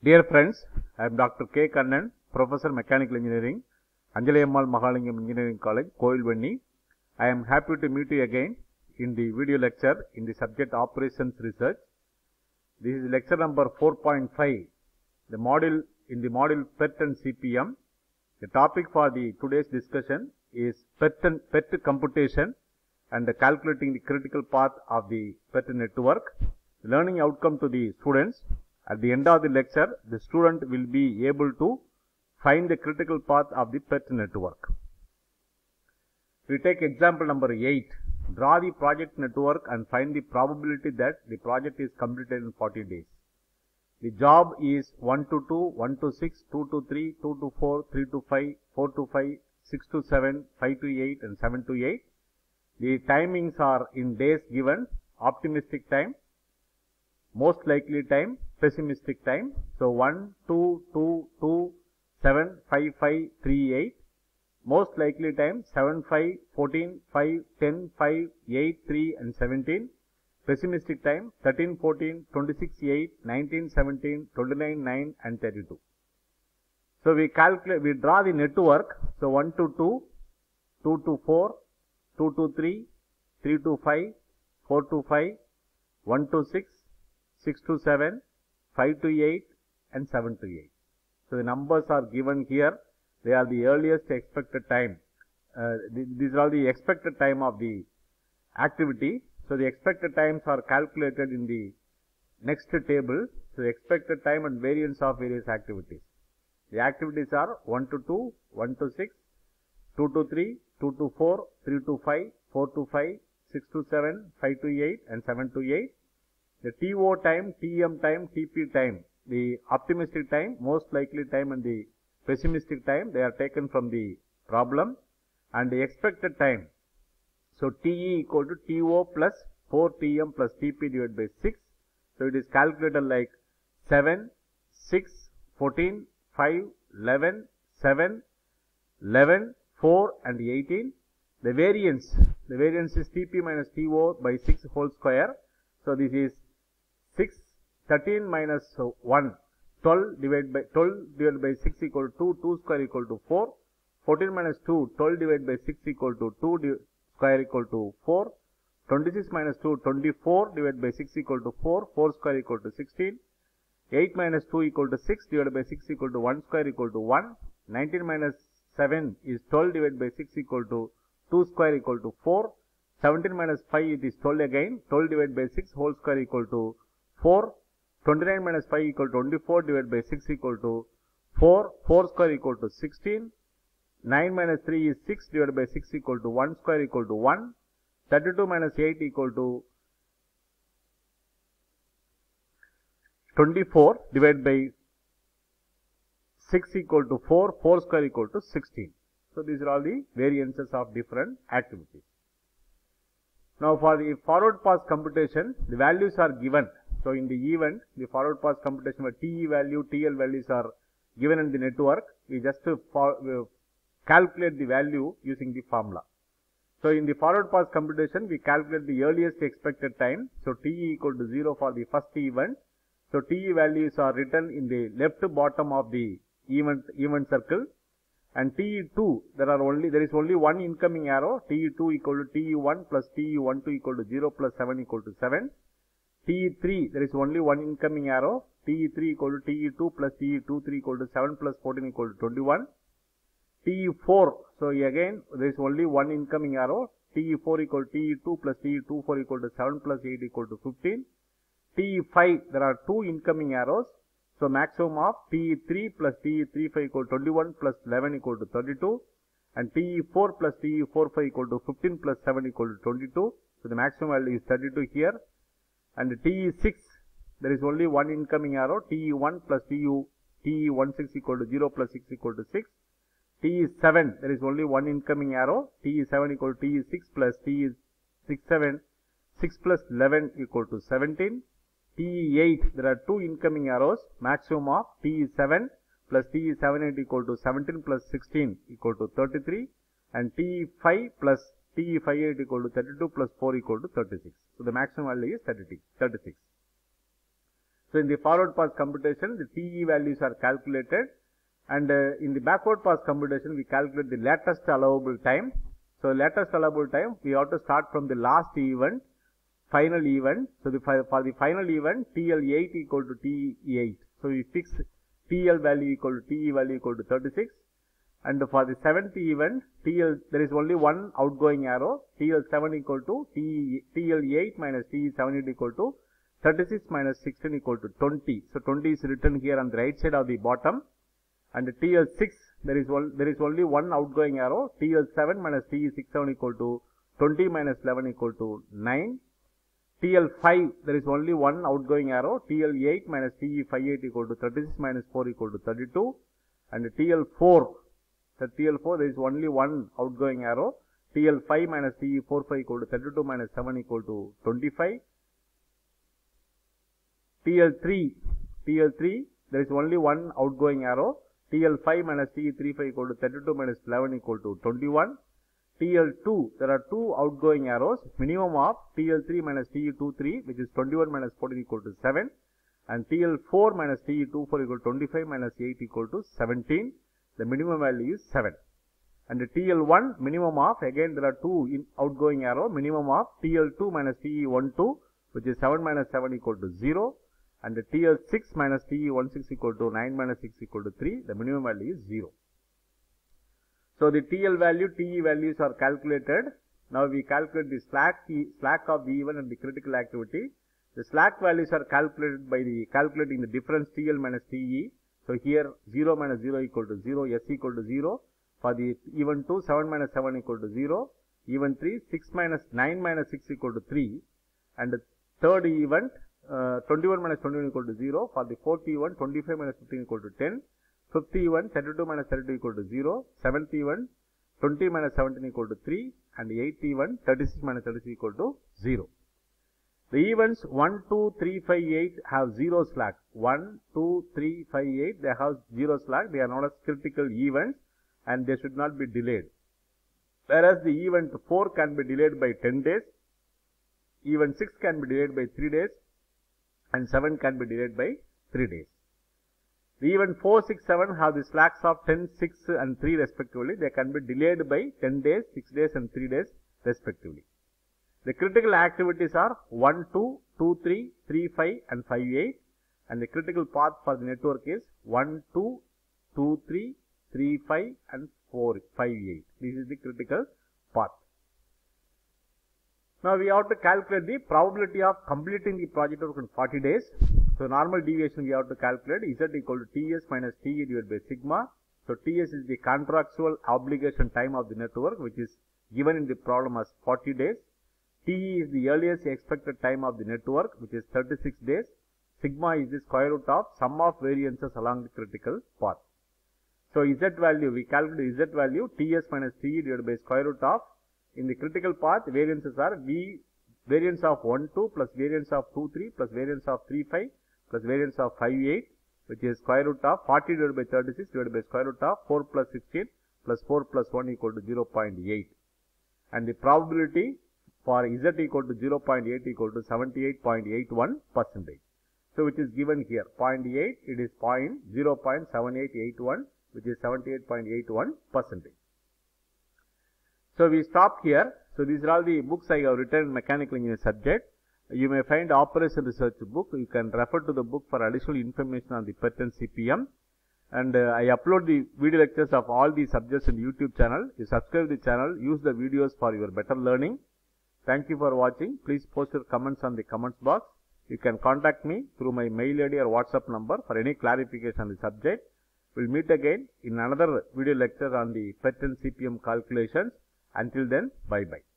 Dear friends, I am Dr. K. Kannan, Professor Mechanical Engineering, Anjalai Ammal Mahalingam Engineering College, Kovilvenni. I am happy to meet you again in the video lecture in the subject Operations Research. This is lecture number 4.5, the module in the module PERT and CPM. The topic for the today's discussion is PERT, and, PERT computation and the calculating the critical path of the PERT network. The Learning outcome to the students. At the end of the lecture, the student will be able to find the critical path of the PERT network. We take example number 8. Draw the project network and find the probability that the project is completed in 40 days. The job is 1 to 2, 1 to 6, 2 to 3, 2 to 4, 3 to 5, 4 to 5, 6 to 7, 5 to 8 and 7 to 8. The timings are in days given, optimistic time, most likely time, pessimistic time. So 1, 2, 2, 2, 7, 5, 5, 3, 8. Most likely time 7, 5, 14, 5, 10, 5, 8, 3 and 17. Pessimistic time 13, 14, 26, 8, 19, 17, 29, 9 and 32. So we calculate, we draw the network. So 1 to 2, 2 to 4, 2 to 3, 3 to 5, 4 to 5, 1 to 6, 6 to 7, 5 to 8 and 7 to 8. So the numbers are given here. They are the earliest expected time. Uh, th these are all the expected time of the activity. So the expected times are calculated in the next table. So the expected time and variance of various activities. The activities are 1 to 2, 1 to 6, 2 to 3, 2 to 4, 3 to 5, 4 to 5, 6 to 7, 5 to 8 and 7 to 8. The TO time, TM time, TP time, the optimistic time, most likely time and the pessimistic time, they are taken from the problem and the expected time. So TE equal to TO plus 4 TM plus TP divided by 6. So it is calculated like 7, 6, 14, 5, 11, 7, 11, 4 and 18. The variance, the variance is TP minus TO by 6 whole square. So this is 6, 13 minus 1, 12 divided by 12 divided by 6 equal to 2, 2 square equal to 4. 14 minus 2, 12 divided by 6 equal to 2 square equal to 4. 26 minus 2, 24 divided by 6 equal to 4, 4 square equal to 16. 8 minus 2 equal to 6 divided by 6 equal to 1 square equal to 1. 19 minus 7 is 12 divided by 6 equal to 2 square equal to 4. 17 minus 5 it is 12 again. 12 divided by 6 whole square equal to 4. 29 minus 5 equal to 24 divided by 6 equal to 4. 4 square equal to 16. 9 minus 3 is 6 divided by 6 equal to 1 square equal to 1. 32 minus 8 equal to 24 divided by 6 equal to 4. 4 square equal to 16. So these are all the variances of different activities. Now for the forward pass computation, the values are given. So in the event, the forward pass computation where TE value, TL values are given in the network, we just uh, calculate the value using the formula. So in the forward pass computation, we calculate the earliest expected time. So TE equal to 0 for the first event. So TE values are written in the left bottom of the event, event circle. And TE2, there are only, there is only one incoming arrow. TE2 equal to TE1 plus TE12 equal to 0 plus 7 equal to 7. TE3, there is only one incoming arrow. TE3 equal to TE2 plus TE23 equal to 7 plus 14 equal to 21. TE4, so again there is only one incoming arrow. TE4 equal to TE2 plus TE24 equal to 7 plus 8 equal to 15. TE5, there are two incoming arrows. So maximum of TE3 plus TE35 equal to 21 plus 11 equal to 32. And TE4 plus TE45 equal to 15 plus 7 equal to 22. So the maximum value is 32 here. And TE6, there is only one incoming arrow. TE1 plus TU, TE16 equal to 0 plus 6 equal to 6. TE7, there is only one incoming arrow. TE7 equal to TE6 plus TE67, 6 plus 11 equal to 17. TE8, there are two incoming arrows. Maximum of TE7 plus TE78 equal to 17 plus 16 equal to 33. And TE5 plus TE58 equal to 32 plus 4 equal to 36. So the maximum value is 30, 36. So in the forward pass computation, the TE values are calculated and uh, in the backward pass computation, we calculate the latest allowable time. So latest allowable time, we have to start from the last event, final event. So the, for the final event, TL8 equal to TE8. So we fix TL value equal to TE value equal to 36 and for the seventh event TL there is only one outgoing arrow. TL7 equal to T, TL8 minus TE7 equal to 36 minus 16 equal to 20. So 20 is written here on the right side of the bottom. And TL6 there is one there is only one outgoing arrow. TL7 minus TE67 equal to 20 minus 11 equal to 9. TL5 there is only one outgoing arrow. TL8 minus TE58 equal to 36 minus 4 equal to 32 and TL4 the TL4 there is only one outgoing arrow. TL5 minus TE45 equal to 32 minus 7 equal to 25. TL3, TL3 there is only one outgoing arrow. TL5 minus TE35 equal to 32 minus 11 equal to 21. TL2 there are two outgoing arrows minimum of TL3 minus TE23 which is 21 minus 14 equal to 7 and TL4 minus TE24 equal to 25 minus 8 equal to 17 the minimum value is 7 and the TL1 minimum of again there are two in outgoing arrow minimum of TL2 minus TE12 which is 7 minus 7 equal to 0 and the TL6 minus TE16 equal to 9 minus 6 equal to 3 the minimum value is 0. So the TL value TE values are calculated. Now we calculate the slack slack of the event and the critical activity. The slack values are calculated by the calculating the difference TL minus TE so here 0 minus 0 equal to 0, S equal to 0. For the even 2, 7 minus 7 equal to 0. Even 3, 6 minus 9 minus 6 equal to 3. And the third event, uh, 21 minus 21 equal to 0. For the fourth event, 25 minus 15 equal to 10. Fifth event, 32 minus 32 equal to 0. Seventh event, 20 minus 17 equal to 3. And the eighth event, 36 minus 36 equal to 0. The events 1, 2, 3, 5, 8 have 0 slack. 1, 2, 3, 5, 8 they have 0 slack. They are not as critical events and they should not be delayed. Whereas the event 4 can be delayed by 10 days, event 6 can be delayed by 3 days and 7 can be delayed by 3 days. The event 4, 6, 7 have the slacks of 10, 6 and 3 respectively. They can be delayed by 10 days, 6 days and 3 days respectively. The critical activities are 1, 2, 2, 3, 3, 5 and 5, 8 and the critical path for the network is 1, 2, 2, 3, 3, 5 and 4, 5, 8. This is the critical path. Now we have to calculate the probability of completing the project work in 40 days. So normal deviation we have to calculate Z equal to Ts minus Te divided by sigma. So Ts is the contractual obligation time of the network which is given in the problem as 40 days. TE is the earliest expected time of the network which is 36 days. Sigma is the square root of sum of variances along the critical path. So Z value, we calculate Z value Ts minus TE divided by square root of in the critical path variances are V variance of 1 2 plus variance of 2 3 plus variance of 3 5 plus variance of 5 8 which is square root of 40 divided by 36 divided by square root of 4 plus 16 plus 4 plus 1 equal to 0.8 and the probability for Z equal to 0.8 equal to 78.81 percentage. So which is given here 0.8 it is 0.7881 which is 78.81 percentage. So we stop here. So these are all the books I have written in mechanical engineering subject. You may find operation research book. You can refer to the book for additional information on the and CPM. And uh, I upload the video lectures of all the subjects in YouTube channel. You subscribe the channel, use the videos for your better learning. Thank you for watching. Please post your comments on the comments box. You can contact me through my mail ID or WhatsApp number for any clarification on the subject. We'll meet again in another video lecture on the and CPM calculations. Until then, bye bye.